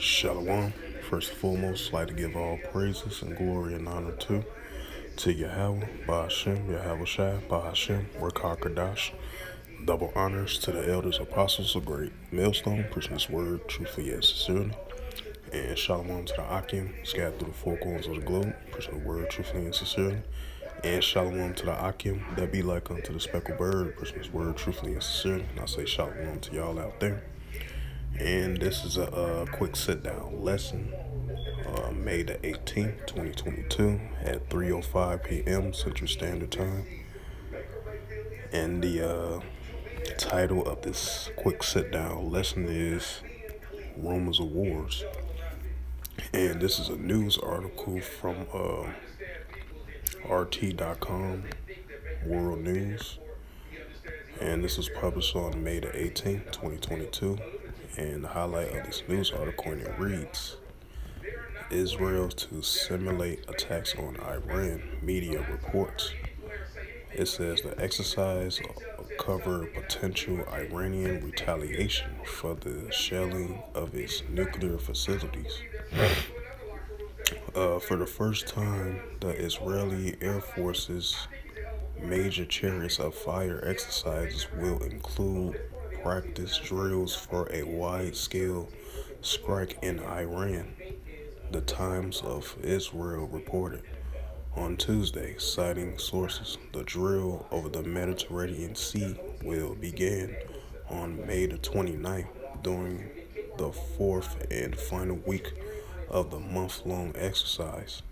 Shalom. First and foremost, like to give all praises and glory and honor to to Yahweh, Bahashem, Yahweh Shai, Bahashem, Rekakadash. Double honors to the elders, apostles of great millstone, preaching this word truthfully and sincerely. And shalom to the Akim, scattered through the four corners of the globe, preaching the word truthfully and sincerely. And shalom to the Akim, that be like unto the speckled bird, preaching this word truthfully and sincerely. And I say shalom to y'all out there. And this is a, a quick sit down lesson, uh, May the 18th, 2022, at 3:05 p.m. Central Standard Time. And the uh, title of this quick sit down lesson is Rumors of Wars. And this is a news article from uh, RT.com, World News. And this was published on May the 18th, 2022. And the highlight of this news article and it reads Israel to simulate attacks on Iran, media reports. It says the exercise cover potential Iranian retaliation for the shelling of its nuclear facilities. Uh, for the first time, the Israeli Air Force's major chariots of fire exercises will include practice drills for a wide scale strike in Iran, the Times of Israel reported on Tuesday, citing sources. The drill over the Mediterranean Sea will begin on May the 29th during the fourth and final week of the month long exercise.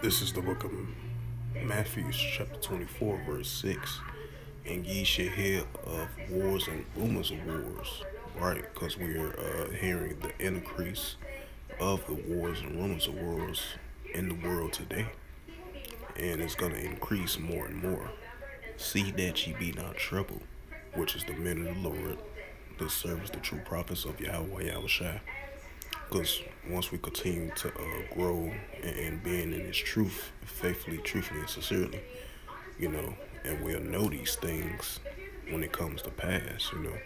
This is the book of Matthew, chapter 24, verse 6. And ye shall hear of wars and rumors of wars, right? Because we're uh, hearing the increase of the wars and rumors of wars in the world today. And it's going to increase more and more. See that ye be not troubled, which is the men of the Lord, that serves the true prophets of Yahweh Yahushua. Because once we continue to uh, grow and, and being in His truth, faithfully, truthfully, and sincerely, you know, and we'll know these things when it comes to pass, you know,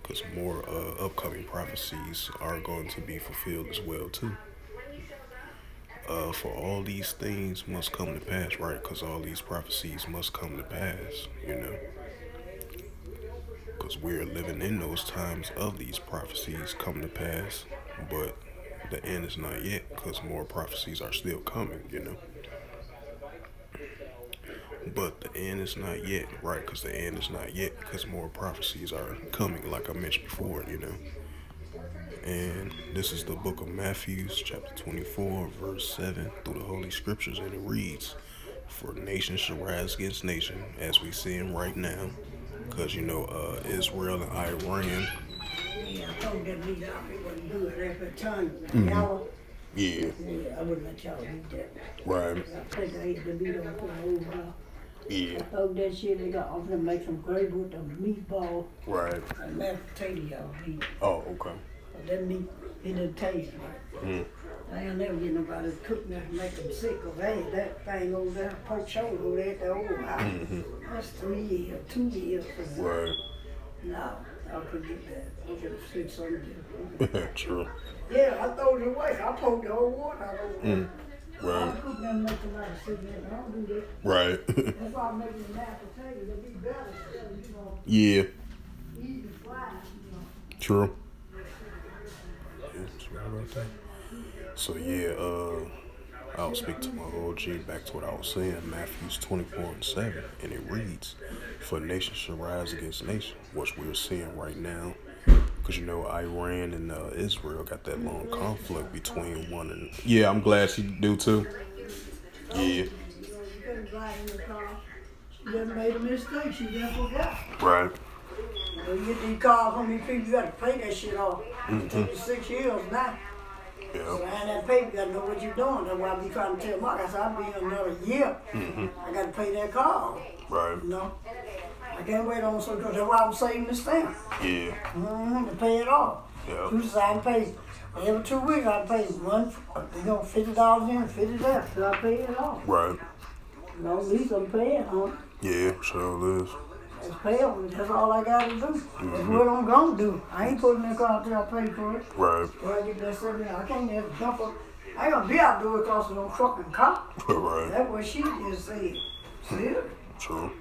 because more uh, upcoming prophecies are going to be fulfilled as well too. Uh, for all these things must come to pass, right? Because all these prophecies must come to pass, you know. Because we're living in those times of these prophecies come to pass, but the end is not yet because more prophecies are still coming, you know. But the end is not yet, right? Because the end is not yet because more prophecies are coming, like I mentioned before, you know. And this is the book of Matthew, chapter 24, verse 7, through the Holy Scriptures, and it reads, For nation shall rise against nation, as we see him right now. Because, you know, uh, Israel and Iran yeah, I told them these outfit wasn't good after a ton. Mm-hmm. Y'all, yeah. Yeah, I wouldn't let y'all eat that. Right. I think I ate the meat on the whole house. Yeah. I told that shit they got off them make some gravy with the meatball. Right. And mashed potato y'all eat. Oh, okay. But that meat, it didn't taste right. Mm. I ain't never get nobody to cook that and make them sick. Cause I had that thing over there, pork shoulder over there at the old house. Mm-hmm. That's three years, two years. Right. No. I could get that. I could have said something True. Yeah, I throw it away. I poked the whole water out of it. Mm. Right. I cook them make a lot sitting there. I don't do that. Right. That's why I'm making the mashed potatoes. They'll be better instead you know, yeah. eating fried, you know. True. Yeah, that's right about that. So yeah, uh I'll speak to my OG back to what I was saying, Matthews 24 and 7, and it reads, For nation shall rise against nation, which we're seeing right now. Because you know, Iran and uh, Israel got that long conflict between one and. Yeah, I'm glad she do too. Yeah. You couldn't drive in the car. She just made a mistake. She just forgot. Right. You get these cars, how many people you got to pay that shit off? Mm-hmm. Take you six years now. So Yeah. I that paper, you gotta know what you're doing. That's why I be trying to tell Mark. I said, I'll be here another year. Mm-hmm. I gotta pay that call. Right. You know? I can't wait on so That's why I'm saving the stamp. Yeah. Mm-hmm, to pay it off. Yeah. Two I pay every two weeks. I pay one, you know, fifty dollars in, fifty there. So I pay it off. Right. You know, at least I'm paying on it. Yeah. Sure is. It's pay. That's all I gotta do. That's mm-hmm. what I'm gonna do. I ain't putting that car until I pay for it. Right. Or I get that seven. I can't just jump up. I ain't gonna be out there because of no fucking car. right. That's what she just said. See? True.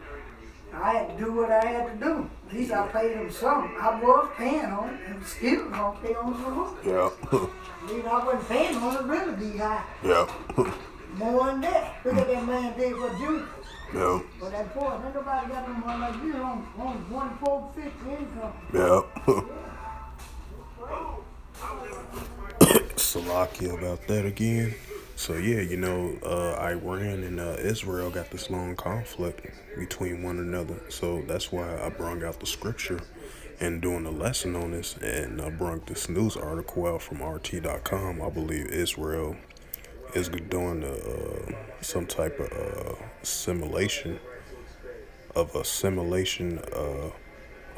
I had to do what I had to do. At least I paid them something. I was paying on it and still gonna pay on some more. Yeah. At least I wasn't paying on it really be high. yeah. More than that. Look at that man did for you. Yeah. For that poor, ain't nobody got no money like you on, on one four fifty income. Yeah. Salakia about that again. So yeah, you know, uh, Iran and uh, Israel got this long conflict between one another. So that's why I brought out the scripture and doing a lesson on this, and I brought this news article out from RT.com. I believe Israel is doing uh, some type of uh, simulation of a simulation uh,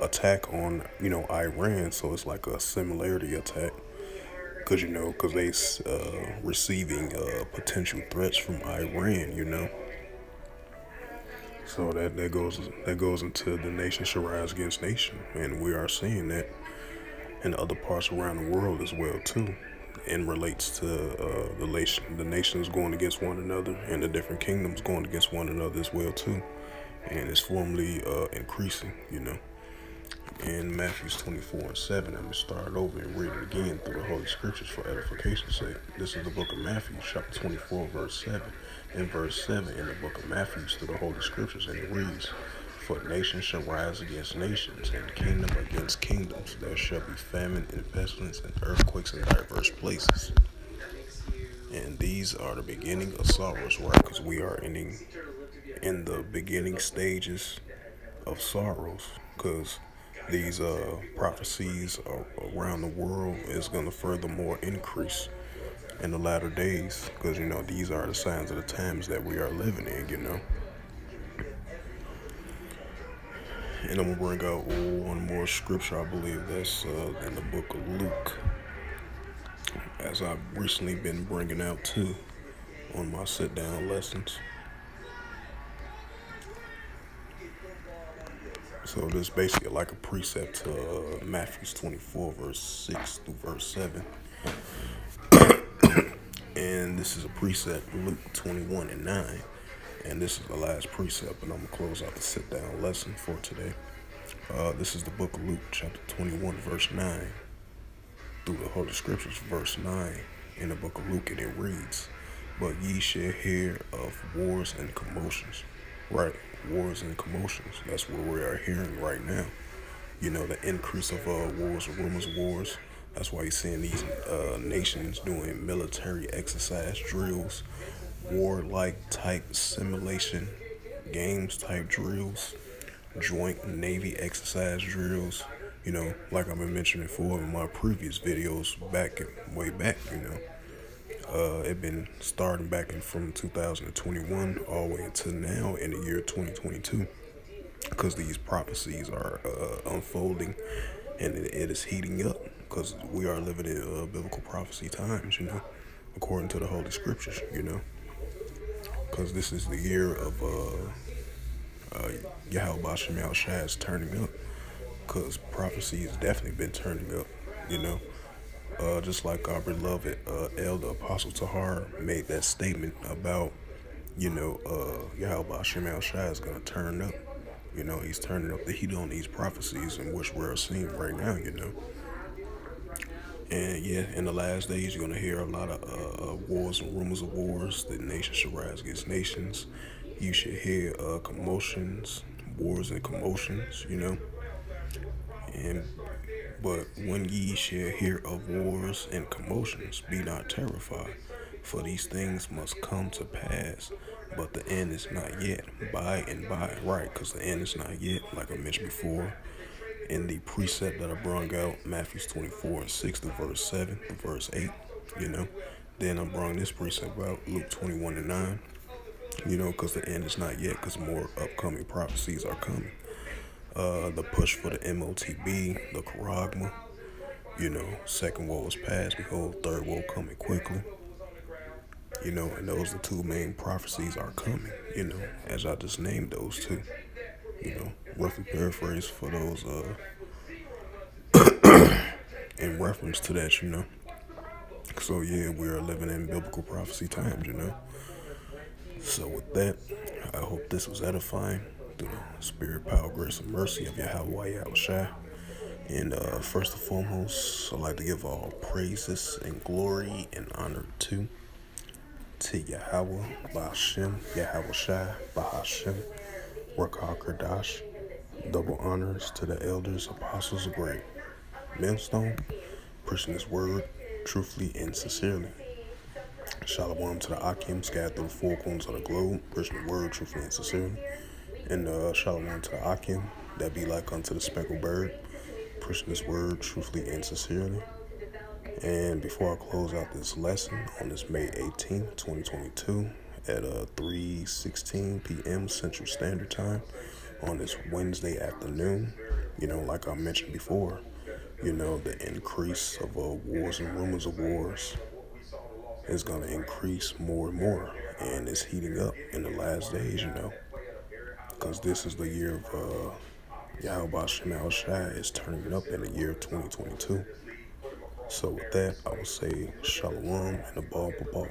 attack on you know Iran. So it's like a similarity attack because you know because they uh, receiving uh, potential threats from Iran. You know. So that, that goes that goes into the nation should rise against nation, and we are seeing that in other parts around the world as well too, and relates to uh, the nation the nations going against one another and the different kingdoms going against one another as well too, and it's formally uh, increasing, you know. In Matthew's 24 and 7, I'm going to start over and read it again through the Holy Scriptures for edification's sake. This is the book of Matthew, chapter 24, verse 7. In verse 7 in the book of Matthew through the Holy Scriptures, and it reads, For nation shall rise against nations, and kingdom against kingdoms. There shall be famine and pestilence and earthquakes in diverse places. And these are the beginning of sorrows, right? Because we are in, in the beginning stages of sorrows. Because these uh, prophecies around the world is going to furthermore increase in the latter days because you know these are the signs of the times that we are living in you know and i'm gonna bring out one more scripture i believe that's uh, in the book of luke as i've recently been bringing out too on my sit down lessons So this is basically like a precept to uh, Matthew's 24, verse 6 through verse 7. and this is a precept, Luke 21 and 9. And this is the last precept, and I'm going to close out the sit down lesson for today. Uh, this is the book of Luke, chapter 21, verse 9. Through the Holy Scriptures, verse 9 in the book of Luke, and it reads, But ye shall hear of wars and commotions. Right wars and commotions. That's what we are hearing right now. You know, the increase of uh, wars, rumors wars. That's why you're seeing these uh, nations doing military exercise drills, war-like type simulation games type drills, joint Navy exercise drills. You know, like I've been mentioning before in my previous videos back way back, you know. Uh, it been starting back in from 2021 all the way until now in the year 2022 because these prophecies are uh, unfolding and it, it is heating up because we are living in uh, biblical prophecy times, you know, according to the Holy Scriptures, you know, because this is the year of uh, uh, Yahweh Shemal turning up because prophecy has definitely been turning up, you know. Uh, just like our beloved uh, Elder Apostle Tahar made that statement about, you know, uh, Yahweh Shemal Shai is going to turn up. You know, he's turning up the heat on these prophecies in which we're seeing right now, you know. And yeah, in the last days, you're going to hear a lot of uh, wars and rumors of wars. The nations should rise against nations. You should hear uh, commotions, wars and commotions, you know. And but when ye shall hear of wars and commotions, be not terrified, for these things must come to pass, but the end is not yet. By and by, right? Because the end is not yet, like I mentioned before. In the precept that I brought out, Matthew 24 and 6 to verse 7 to verse 8. You know, then I'm bringing this precept about Luke 21 and 9. You know, because the end is not yet, because more upcoming prophecies are coming. Uh, the push for the MOTB, the Charagma. You know, second woe is past. Behold, third woe coming quickly. You know, and those the two main prophecies are coming. You know, as I just named those two. You know, roughly paraphrase for those uh in reference to that. You know. So yeah, we are living in biblical prophecy times. You know. So with that, I hope this was edifying through the spirit, power, grace, and mercy of Yahweh Yahushua. And uh, first and foremost, I'd like to give all praises and glory and honor to to Yahweh, Bahashem, Yahweh Shai, Bahashem. Double honors to the elders, apostles of great millstone, preaching his word truthfully and sincerely. Shalom to the Akim scattered through the four corners of the globe, preaching the word truthfully and sincerely. And uh, shalom to the Akim that be like unto the speckled bird preaching this word truthfully and sincerely. And before I close out this lesson on this May 18, 2022, at uh, 3:16 p.m. Central Standard Time on this Wednesday afternoon, you know, like I mentioned before, you know, the increase of uh, wars and rumors of wars is going to increase more and more, and it's heating up in the last days, you know, because this is the year of. Uh, Yahweh Shemal Shai is turning up in the year 2022. So with that, I will say shalom and a ball ball.